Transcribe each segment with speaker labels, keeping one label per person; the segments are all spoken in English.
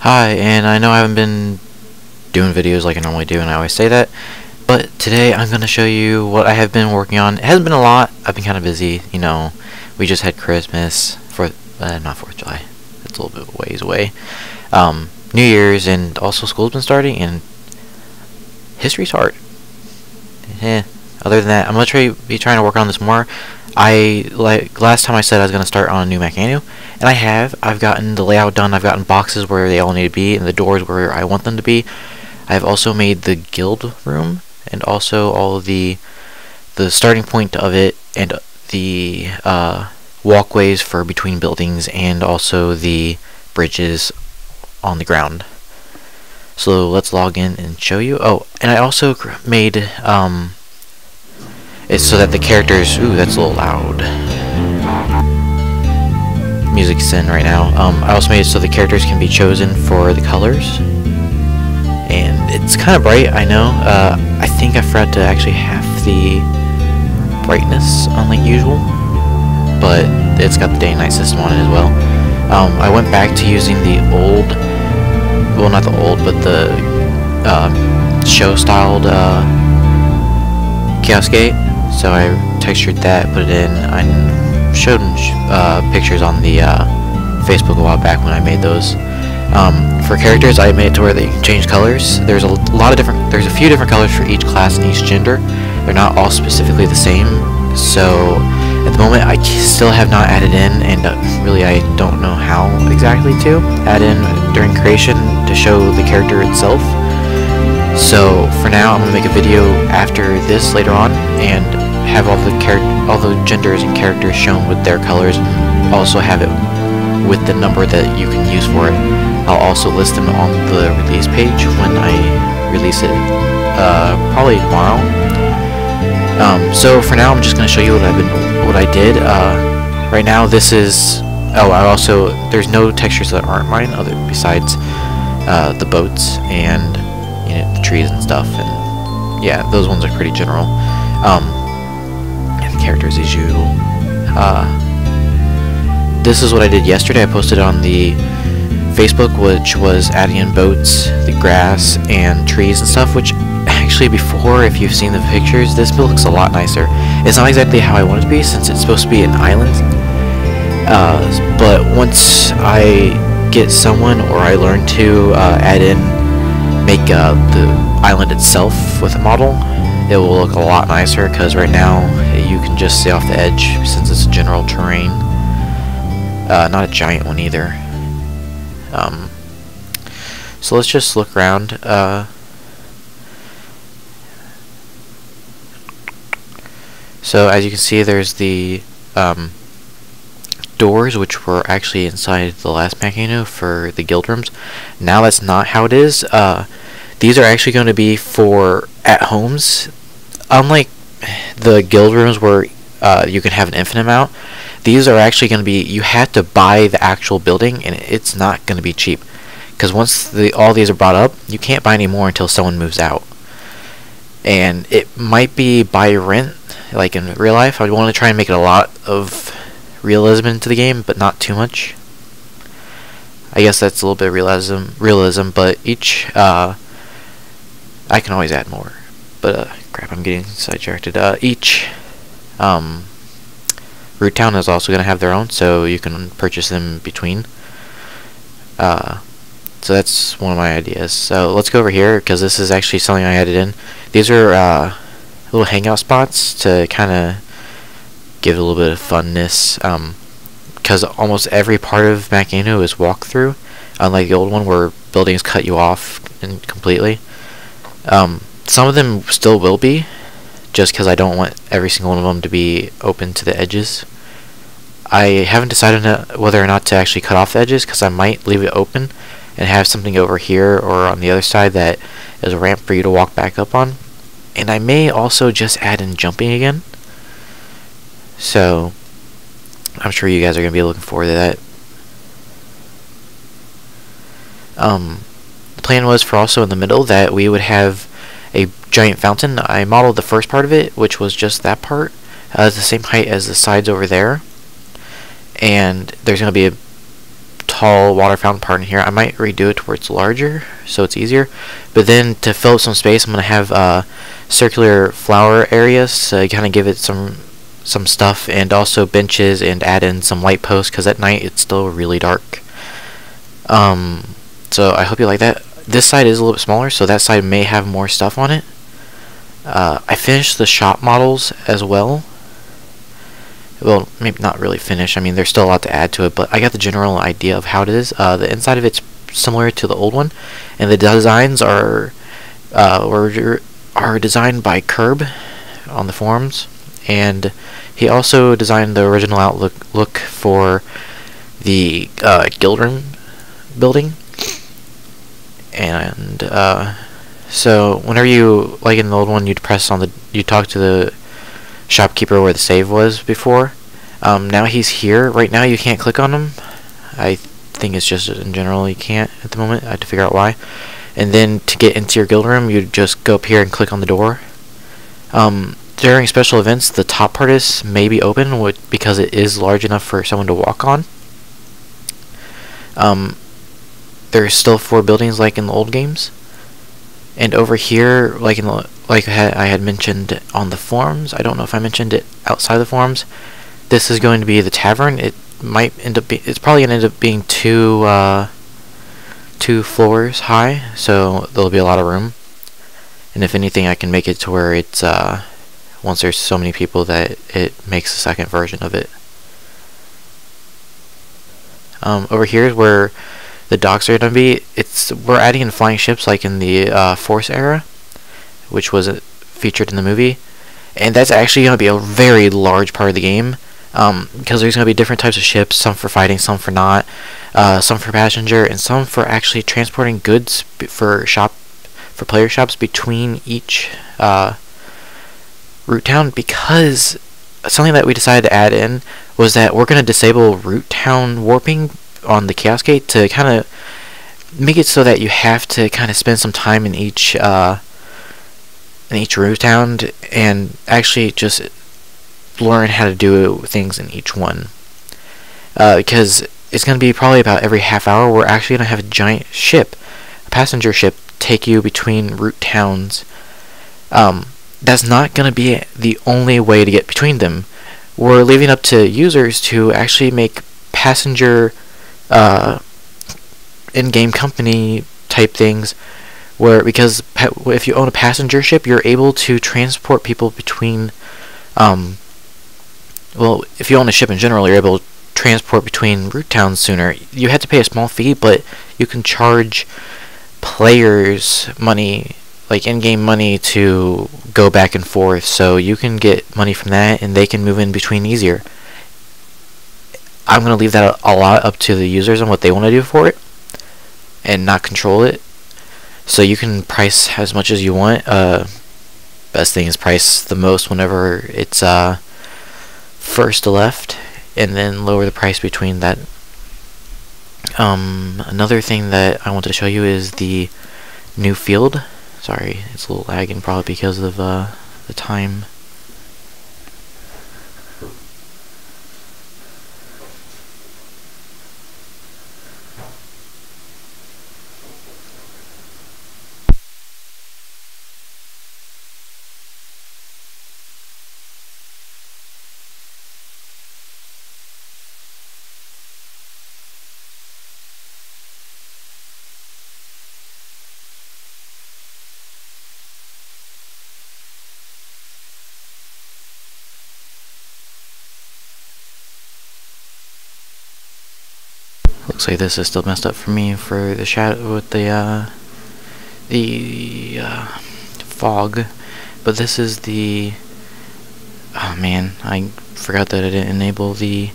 Speaker 1: Hi, and I know I haven't been doing videos like I normally do, and I always say that, but today I'm going to show you what I have been working on. It hasn't been a lot. I've been kind of busy, you know. We just had Christmas, for uh, not 4th of July. That's a little bit ways away. Um, New Year's, and also school's been starting, and history's hard. Eh. Other than that, I'm going to try be trying to work on this more. I like last time I said I was going to start on a new Mac Anu, and I have. I've gotten the layout done. I've gotten boxes where they all need to be, and the doors where I want them to be. I've also made the guild room, and also all the the starting point of it, and the uh, walkways for between buildings, and also the bridges on the ground. So let's log in and show you. Oh, and I also made um, it's so that the characters... Ooh, that's a little loud. Music's in right now. Um, I also made it so the characters can be chosen for the colors. And it's kind of bright, I know. Uh, I think I forgot to actually have the brightness unlike usual. But it's got the day and night system on it as well. Um, I went back to using the old... Well, not the old, but the uh, show-styled uh, Chaos Gate so I textured that, put it in. I showed uh, pictures on the uh, Facebook a while back when I made those. Um, for characters, I made it to where they change colors. There's a lot of different, there's a few different colors for each class and each gender. They're not all specifically the same. So at the moment, I still have not added in, and uh, really I don't know how exactly to add in during creation to show the character itself. So for now, I'm gonna make a video after this later on, and have all the all the genders and characters shown with their colors also have it with the number that you can use for it. I'll also list them on the release page when I release it, uh, probably tomorrow. Um, so for now, I'm just gonna show you what I've been, what I did. Uh, right now, this is. Oh, I also there's no textures that aren't mine, other besides uh, the boats and you know the trees and stuff, and yeah, those ones are pretty general. Um, characters as usual. Uh, this is what I did yesterday. I posted on the Facebook, which was adding in boats, the grass, and trees and stuff, which actually before, if you've seen the pictures, this looks a lot nicer. It's not exactly how I want it to be, since it's supposed to be an island. Uh, but once I get someone, or I learn to uh, add in, make uh, the island itself with a model, it will look a lot nicer because right now just stay off the edge since it's general terrain. Uh, not a giant one either. Um, so let's just look around. Uh, so as you can see there's the um, doors which were actually inside the last Mac Anu for the guild rooms. Now that's not how it is. Uh, these are actually going to be for at homes unlike the guild rooms where uh, you can have an infinite amount, these are actually going to be, you have to buy the actual building, and it's not going to be cheap. Because once the, all these are brought up, you can't buy any more until someone moves out. And it might be buy rent, like in real life. I want to try and make it a lot of realism into the game, but not too much. I guess that's a little bit of realism, realism, but each, uh, I can always add more. But, uh, crap, I'm getting sidetracked. Uh, each um, root town is also going to have their own, so you can purchase them between. Uh, so that's one of my ideas. So let's go over here, because this is actually something I added in. These are uh, little hangout spots to kind of give a little bit of funness. Because um, almost every part of Mac Anu is walkthrough, unlike the old one where buildings cut you off completely. Um, some of them still will be, just because I don't want every single one of them to be open to the edges. I haven't decided whether or not to actually cut off the edges, because I might leave it open and have something over here or on the other side that is a ramp for you to walk back up on. And I may also just add in jumping again. So, I'm sure you guys are going to be looking forward to that. Um, the plan was for also in the middle that we would have a giant fountain. I modeled the first part of it, which was just that part. Uh, the same height as the sides over there. And there's going to be a tall water fountain part in here. I might redo it to where it's larger, so it's easier. But then to fill up some space, I'm going to have uh, circular flower areas to kind of give it some some stuff, and also benches, and add in some light posts, because at night it's still really dark. Um, so I hope you like that. This side is a little bit smaller, so that side may have more stuff on it. Uh, I finished the shop models as well well, maybe not really finished. I mean, there's still a lot to add to it, but I got the general idea of how it is. Uh, the inside of it's similar to the old one, and the designs are uh, were are designed by Curb on the forums, and he also designed the original outlook look for the uh, building, and uh, so whenever you like in the old one, you'd press on the you talk to the shopkeeper where the save was before. Um, now he's here. Right now you can't click on him. I think it's just in general you can't at the moment. I have to figure out why. And then to get into your guild room, you just go up here and click on the door. Um, during special events, the top part is maybe open because it is large enough for someone to walk on. Um, there's still four buildings like in the old games. And over here, like in the like I had mentioned on the forums, I don't know if I mentioned it outside the forums, this is going to be the tavern. It might end up it's probably going to end up being two, uh, two floors high, so there'll be a lot of room. And if anything, I can make it to where it's, uh, once there's so many people that it makes a second version of it. Um, over here is where the docks are going to be. It's We're adding in flying ships like in the uh, Force era which was featured in the movie. And that's actually going to be a very large part of the game. Um, because there's going to be different types of ships, some for fighting, some for not, uh, some for passenger, and some for actually transporting goods for shop, for player shops between each uh, town. Because something that we decided to add in was that we're going to disable root town warping on the Chaos Gate to kind of make it so that you have to kind of spend some time in each uh, in each root town and actually just learn how to do things in each one. Uh, because it's going to be probably about every half hour we're actually going to have a giant ship, a passenger ship, take you between root towns. Um, that's not going to be the only way to get between them. We're leaving up to users to actually make passenger uh, in-game company type things where because if you own a passenger ship, you're able to transport people between. Um, well, if you own a ship in general, you're able to transport between root towns sooner. You have to pay a small fee, but you can charge players money, like in-game money, to go back and forth. So you can get money from that, and they can move in between easier. I'm going to leave that a lot up to the users and what they want to do for it, and not control it. So you can price as much as you want. Uh, best thing is price the most whenever it's uh, first left, and then lower the price between that. Um, another thing that I wanted to show you is the new field. Sorry, it's a little lagging probably because of uh, the time. Looks like this is still messed up for me for the shadow with the uh, the uh, fog, but this is the oh man, I forgot that I didn't enable the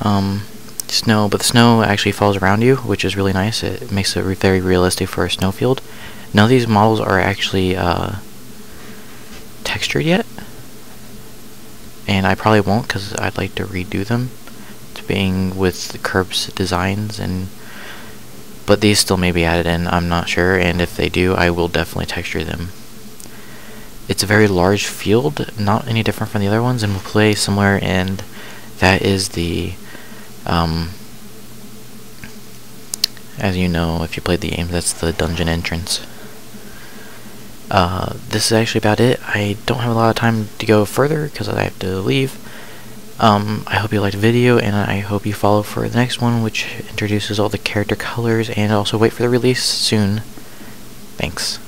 Speaker 1: um, snow, but the snow actually falls around you, which is really nice. It makes it very realistic for a snowfield. None of these models are actually uh, textured yet, and I probably won't because I'd like to redo them being with the Curb's designs and but these still may be added in, I'm not sure, and if they do, I will definitely texture them. It's a very large field, not any different from the other ones, and we'll play somewhere, and that is the, um, As you know, if you played the game, that's the dungeon entrance. Uh, this is actually about it. I don't have a lot of time to go further because I have to leave. Um, I hope you liked the video, and I hope you follow for the next one, which introduces all the character colors, and also wait for the release soon. Thanks.